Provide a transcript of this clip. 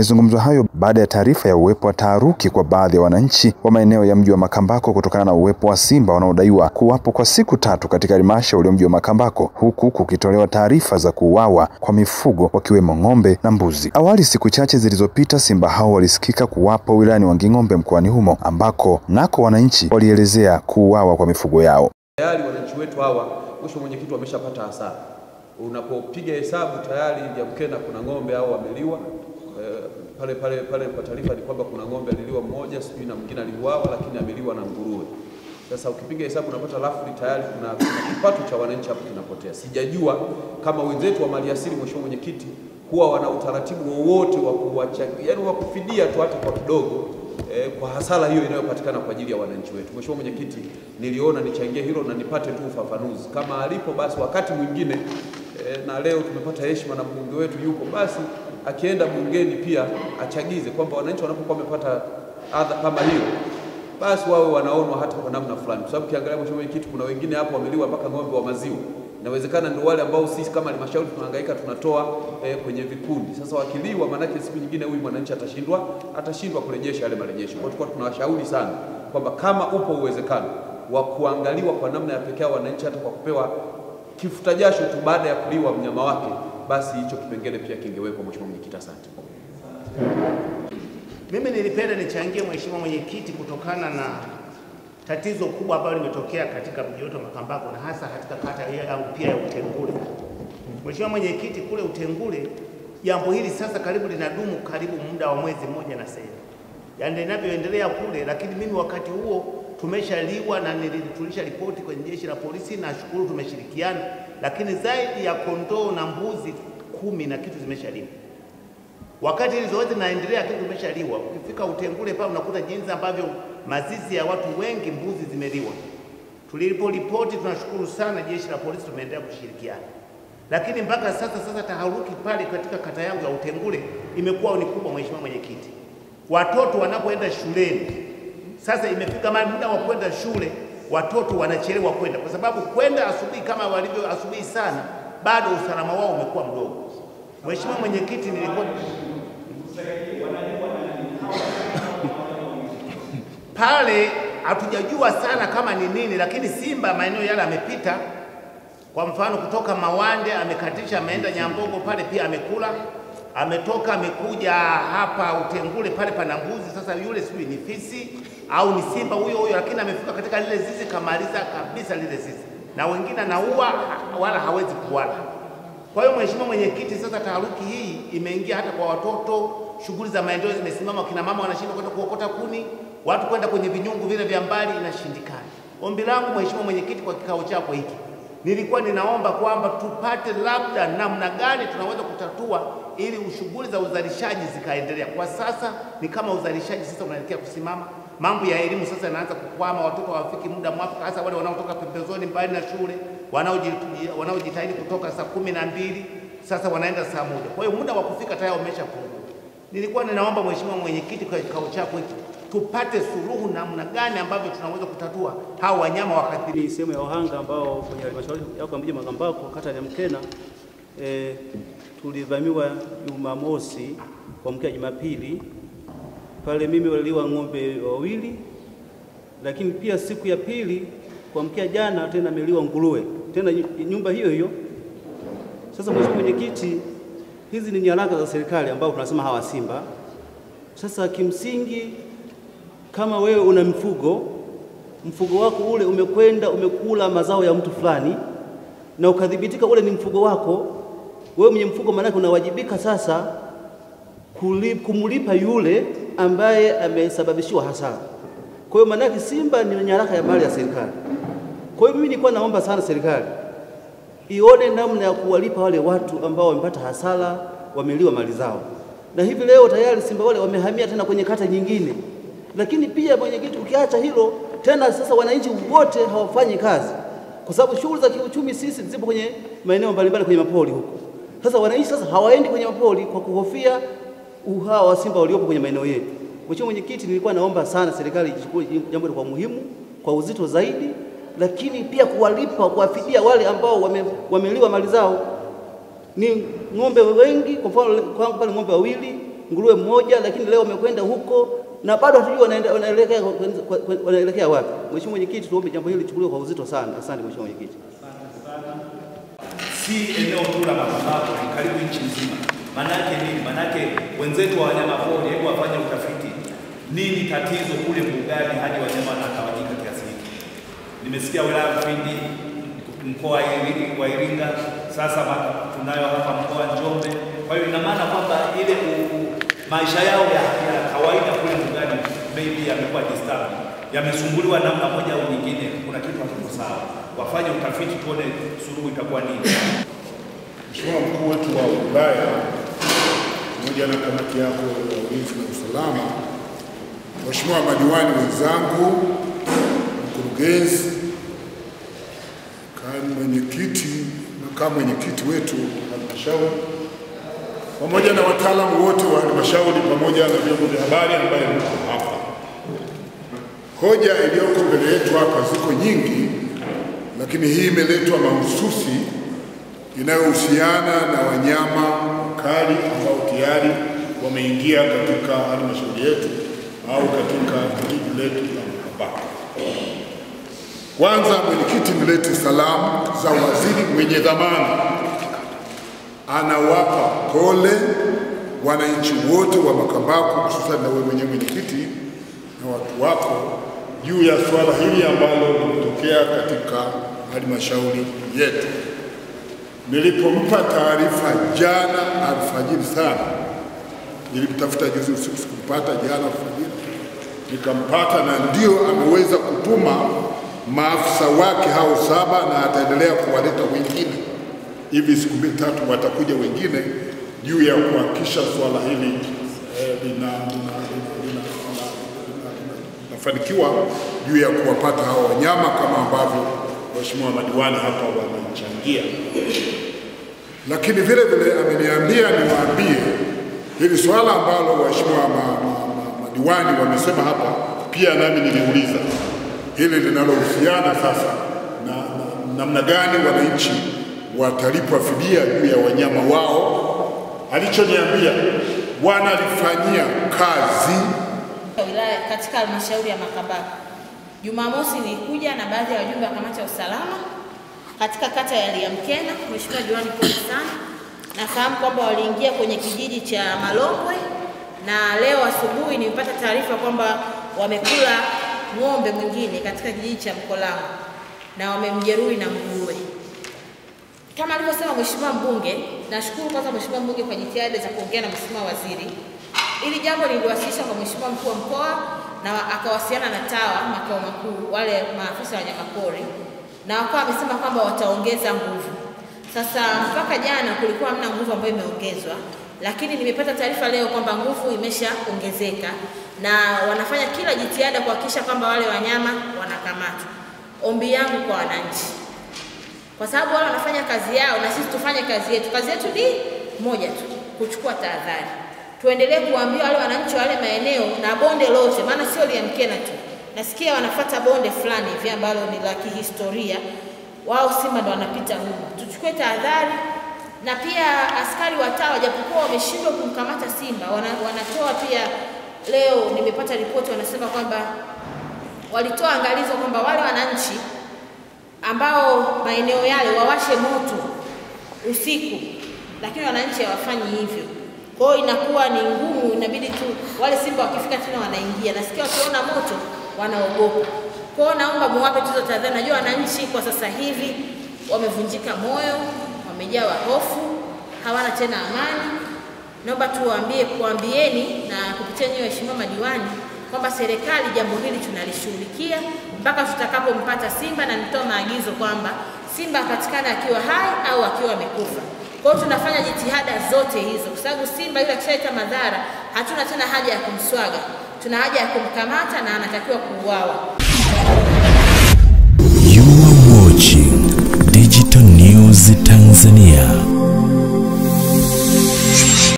Yamezungumzwa hayo baada ya taarifa ya uwepo wa taharuki kwa baadhi ya wananchi wa maeneo ya mji wa Makambako kutokana na uwepo wa simba wanaodaiwa kuwapo kwa siku tatu katika halmashauri ya mji wa Makambako, huku kukitolewa taarifa za kuuawa kwa mifugo wakiwemo ng'ombe na mbuzi. Awali, siku chache zilizopita, simba hao walisikika kuwapo wilayani Wanging'ombe mkoani humo, ambako nako wananchi walielezea kuuawa kwa mifugo yao. Tayari wananchi wetu hawa, mwisho mwenyekiti, wameshapata hasara. Unapopiga hesabu tayari Jamkena kuna ng'ombe au wameliwa e, pale pale pale kwa taarifa ni kwamba kuna ng'ombe aliliwa mmoja, sijui na mwingine aliuawa, lakini ameliwa na nguruwe. Sasa ukipiga hesabu unapata rafli tayari kuna, kipato cha wananchi hapo kinapotea. Sijajua kama wenzetu wa maliasili, mheshimiwa mwenyekiti, huwa wana utaratibu wowote wa kuwacha, yani wa kufidia tu hata kwa kidogo eh, kwa hasara hiyo inayopatikana kwa ajili ya wananchi wetu. Mheshimiwa mwenyekiti, niliona nichangie hilo na nipate tu ufafanuzi kama alipo, basi wakati mwingine eh, na leo tumepata heshima na mbunge wetu yupo, basi akienda bungeni pia achagize kwamba wananchi wanapokuwa wamepata adha kama hiyo basi wawe wanaonwa hata kwa namna fulani, kwa sababu ukiangalia mheshimiwa mwenyekiti, kuna wengine hapo wameliwa mpaka ng'ombe wa maziwa. Inawezekana ndio wale ambao sisi kama halmashauri tunahangaika tunatoa eh, kwenye vikundi. Sasa wakiliwa, maanake siku nyingine huyu mwananchi atashindwa atashindwa kurejesha yale marejesho. Kwa hiyo tunawashauri sana kwamba kama upo uwezekano wa kuangaliwa kwa namna ya pekee wananchi, hata kwa kupewa kifuta jasho tu baada ya kuliwa mnyama wake, basi hicho kipengele pia kingewekwa. Mheshimiwa mwenyekiti, asante. Mimi nilipenda nichangie Mheshimiwa Mwenyekiti, kutokana na tatizo kubwa ambalo limetokea katika mji wetu Makambako na hasa katika kata yangu pia ya Utengule. Mheshimiwa Mwenyekiti, kule Utengule jambo hili sasa karibu linadumu karibu muda wa mwezi mmoja na sehemu, yaani linavyoendelea kule, lakini mimi wakati huo tumeshaliwa na nilitulisha ripoti kwenye jeshi la polisi, Nashukuru tumeshirikiana, lakini zaidi ya kondoo na mbuzi kumi na kitu zimeshaliwa wakati hili zoezi linaendelea, kitu kimeshaliwa. Ukifika Utengule pale unakuta jinsi ambavyo mazizi ya watu wengi mbuzi zimeliwa. Tuliporipoti, tunashukuru sana jeshi la polisi, tumeendelea kushirikiana, lakini mpaka sasa sasa taharuki pale katika kata yangu ya Utengule imekuwa ni kubwa. Mheshimiwa Mwenyekiti, watoto wanapoenda shuleni sasa, imefika muda wa kwenda shule watoto wanachelewa kwenda, kwa sababu kwenda asubuhi kama walivyo asubuhi sana, bado usalama wao umekuwa mdogo. Mheshimiwa Mwenyekiti, nilikuwa pale hatujajua sana kama ni nini, lakini simba maeneo yale amepita. Kwa mfano kutoka Mawande amekatisha ameenda Nyambogo pale pia amekula, ametoka amekuja hapa Utengule pale pana mbuzi. Sasa yule sijui ni fisi au ni simba huyo huyo, lakini amefika katika lile zizi kamaliza kabisa lile zizi, na wengine anaua wala hawezi kuwala. Kwa hiyo Mheshimiwa Mwenyekiti, sasa taharuki hii imeingia hata kwa watoto, shughuli za maendeleo zimesimama, kina mama wanashindwa kwenda kuokota kuni, watu kwenda kwenye vinyungu vile vya mbali inashindikana. Ombi langu Mheshimiwa Mwenyekiti, kwa kikao chako hiki, nilikuwa ninaomba kwamba tupate labda namna gani tunaweza kutatua ili shughuli za uzalishaji zikaendelea. Kwa sasa ni kama uzalishaji sasa unaelekea kusimama, mambo ya elimu sasa yanaanza kukwama, watoto hawafiki muda mwafaka, hasa wale wanaotoka pembezoni mbali na shule wanaojitahidi kutoka saa kumi na mbili sasa wanaenda saa moja. Kwa hiyo muda wa kufika tayari umeshapungua. Nilikuwa ninaomba Mheshimiwa Mwenyekiti, kwa kikao chako hiki tupate suluhu namna gani ambavyo tunaweza kutatua hao wanyama wakati Ni sehemu ya wahanga ambao kwenye halmashauri yako ya mji Makambako kata ya Mkena e, tulivamiwa Jumamosi kuamkia Jumapili pale, mimi waliwa ng'ombe wawili, lakini pia siku ya pili kuamkia jana tena meliwa nguruwe tena nyumba hiyo hiyo. Sasa Mheshimiwa Mwenyekiti, hizi ni nyaraka za serikali ambao tunasema hawa simba. Sasa kimsingi, kama wewe una mfugo, mfugo wako ule umekwenda umekula mazao ya mtu fulani na ukadhibitika ule ni mfugo wako wewe mwenye mfugo, maanake unawajibika sasa kumlipa yule ambaye amesababishiwa hasara. Kwa hiyo maanake simba ni nyaraka ya mali ya serikali. Kwa hiyo mimi nilikuwa naomba sana serikali ione namna ya kuwalipa wale watu ambao wamepata hasara, wameliwa mali zao, na hivi leo tayari simba wale wamehamia tena kwenye kata nyingine. Lakini pia mwenyekiti, ukiacha hilo tena, sasa wananchi wote hawafanyi kazi, kwa sababu shughuli za kiuchumi sisi zipo kwenye maeneo mbalimbali kwenye mapori huko. Sasa wananchi sasa hawaendi kwenye mapori kwa kuhofia uhawa wa simba waliopo kwenye maeneo yetu. Mheshimiwa Mwenyekiti, nilikuwa naomba sana serikali ichukue jambo hili kwa muhimu, kwa uzito zaidi, lakini pia kuwalipa, kuwafidia wale ambao wame, wameliwa mali zao. Ni ng'ombe wengi, kwa mfano kwangu pale ng'ombe wawili nguruwe mmoja, lakini leo wamekwenda huko na bado hatujui wanaelekea wanaelekea wapi. Mheshimiwa Mwenyekiti, tuombe jambo hili lichukuliwe kwa uzito sana. Asante Mheshimiwa Mwenyekiti. si eneo tu la ni karibu nchi nzima. Manake nini? Manake wenzetu wa wanyama pori, hebu wafanye utafiti, nini tatizo kule mbugani hadi wanyama wanatawanyika kiasi hiki? Nimesikia wilaya Mufindi, mkoa wa Iringa, sasa tunayo hapa mkoa Njombe. Kwa hiyo ina maana kwamba ile maisha yao ya, kawaida yamekuwa disturbed, yamesumbuliwa namna moja au nyingine, kuna kitu hakiko sawa. Wafanye utafiti tuone suluhu itakuwa nini. Mheshimiwa mkuu wetu wa wilaya pamoja na kamati yako ya ulinzi na usalama, Mheshimiwa madiwani wenzangu, mkurugenzi, mwenyekiti, na makamu mwenyekiti wetu halmashauri, pamoja na wataalamu wote wa halmashauri pamoja na vyombo vya habari ambaye mko. Hoja iliyoko mbele yetu hapa ziko nyingi, lakini hii imeletwa mahususi inayohusiana na wanyama wakali ambao tayari wameingia katika halmashauri yetu au katika jiji letu la Makambako. Kwanza, mwenyekiti, mlete salamu za waziri mwenye dhamana, anawapa pole wananchi wote wa Makambako, hususan na wewe mwenyewe mwenyekiti na watu wako juu ya suala hili ambalo limetokea katika halmashauri yetu. Nilipompa taarifa jana alfajiri sana, nilimtafuta juzi usiku, sikumpata jana alfajiri, nikampata na ndio ameweza kutuma maafisa wake hao saba na ataendelea kuwaleta wengine. Hivi siku mbili tatu watakuja wengine juu ya kuhakikisha swala hili eh, lina- nafanikiwa juu ya kuwapata hao wanyama kama ambavyo waheshimiwa madiwani hapa wamechangia lakini vile vile ameniambia niwaambie hili swala ambalo waheshimiwa ma, ma, ma, madiwani wamesema hapa, pia nami niliuliza hili linalohusiana sasa na namna na- gani wananchi watalipwa fidia juu ya wanyama wao. Alichoniambia wanalifanyia kazi ya wilaya katika halmashauri ya Makambako. Jumamosi nilikuja na baadhi ya wajumbe wa kamati ya usalama katika kata ya Liamkena. Mheshimiwa diwani, pole sana. Nafahamu kwamba waliingia kwenye kijiji cha Malongwe na leo asubuhi nimepata taarifa kwamba wamekula ng'ombe mwingine katika kijiji cha Mkolango na wamemjeruhi na nguruwe. Kama alivyosema mheshimiwa mbunge, nashukuru kwanza mheshimiwa mbunge kwa jitihada za kuongea na mheshimiwa waziri. Hili jambo liliwasilishwa kwa mheshimiwa mkuu wa mkoa na akawasiliana na TAWA makao makuu, wale maafisa wa wanyamapori, na wakawa wamesema kwamba wataongeza nguvu. Sasa mpaka jana kulikuwa hamna nguvu ambayo imeongezwa, lakini nimepata taarifa leo kwamba nguvu imeshaongezeka na wanafanya kila jitihada kuhakikisha kwamba wale wanyama wanakamatwa. Ombi yangu kwa wananchi kwa sababu wale wanafanya kazi yao na sisi tufanye kazi yetu. Kazi yetu ni moja tu, kuchukua tahadhari. Tuendelee kuambia wale wananchi wa wale maeneo na bonde lote, maana sio Liamkena tu, nasikia wanafata bonde fulani hivi ambalo ni la kihistoria, wao simba ndo wanapita huko. Tuchukue tahadhari, na pia askari wa TAWA japokuwa wameshindwa kumkamata simba, wana, wanatoa pia leo nimepata ripoti wanasema kwamba walitoa angalizo kwamba wale wananchi ambao maeneo yale wawashe moto usiku, lakini wananchi hawafanyi hivyo. Kwa hiyo inakuwa ni ngumu, inabidi tu wale simba wakifika tena wanaingia, nasikia wakiona moto wanaogopa. Kwa hiyo naomba muwape tuzo tahadhari. Najua wananchi kwa sasa hivi wamevunjika moyo, wamejawa hofu, hawana tena amani. Naomba tuwaambie, kuambieni na kupitia nyinyi waheshimiwa madiwani kwamba serikali jambo hili tunalishughulikia mpaka tutakapompata simba, na nitoa maagizo kwamba simba apatikana akiwa hai au akiwa amekufa. Kwa hiyo tunafanya jitihada zote hizo, kwa sababu simba yule akishaleta madhara, hatuna tena haja ya kumswaga, tuna haja ya kumkamata na anatakiwa kuuawa. You are watching Digital News Tanzania.